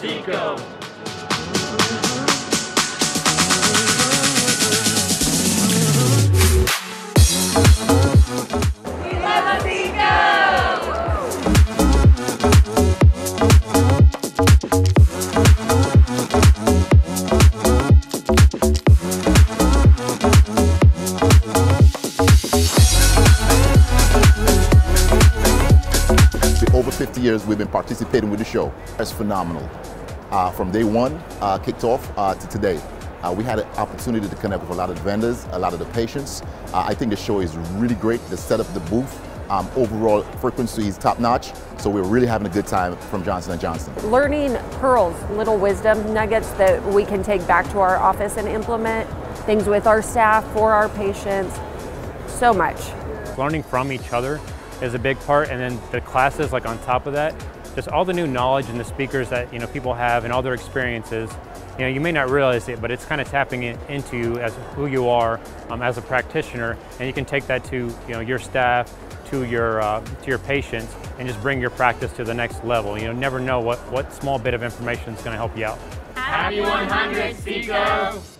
SECO. Years we've been participating with the show. It's phenomenal. Uh, from day one, uh, kicked off uh, to today. Uh, we had an opportunity to connect with a lot of the vendors, a lot of the patients. Uh, I think the show is really great. The setup, the booth, um, overall frequency is top notch. So we're really having a good time from Johnson & Johnson. Learning pearls, little wisdom nuggets that we can take back to our office and implement, things with our staff, for our patients, so much. Learning from each other is a big part and then the classes like on top of that, just all the new knowledge and the speakers that you know people have and all their experiences you know, you may not realize it, but it's kind of tapping into you as who you are um, as a practitioner, and you can take that to you know your staff, to your uh, to your patients, and just bring your practice to the next level. You know, never know what what small bit of information is going to help you out. Happy 100, Seco!